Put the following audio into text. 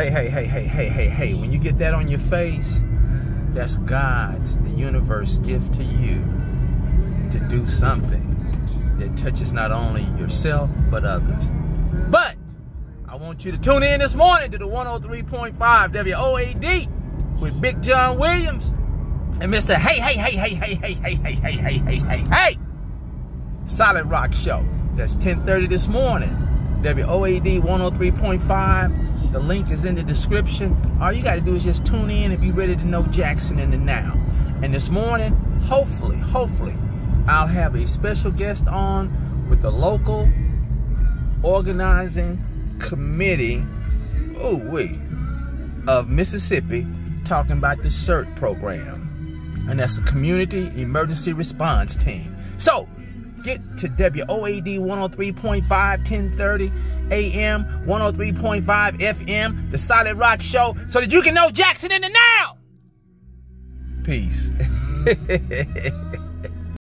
Hey, hey, hey, hey, hey, hey, hey. When you get that on your face, that's God's, the universe gift to you to do something that touches not only yourself, but others. But I want you to tune in this morning to the 103.5 WOAD with Big John Williams and Mr. Hey, hey, hey, hey, hey, hey, hey, hey, hey, hey, hey, hey, hey. Solid Rock Show. That's 10:30 this morning. WOAD 103.5. The link is in the description. All you got to do is just tune in and be ready to know Jackson in the now. And this morning, hopefully, hopefully, I'll have a special guest on with the local organizing committee, oh wait, of Mississippi talking about the CERT program. And that's a community emergency response team. So get to WOAD 103.5, 1030 AM, 103.5 FM, the Solid Rock Show, so that you can know Jackson in the now. Peace.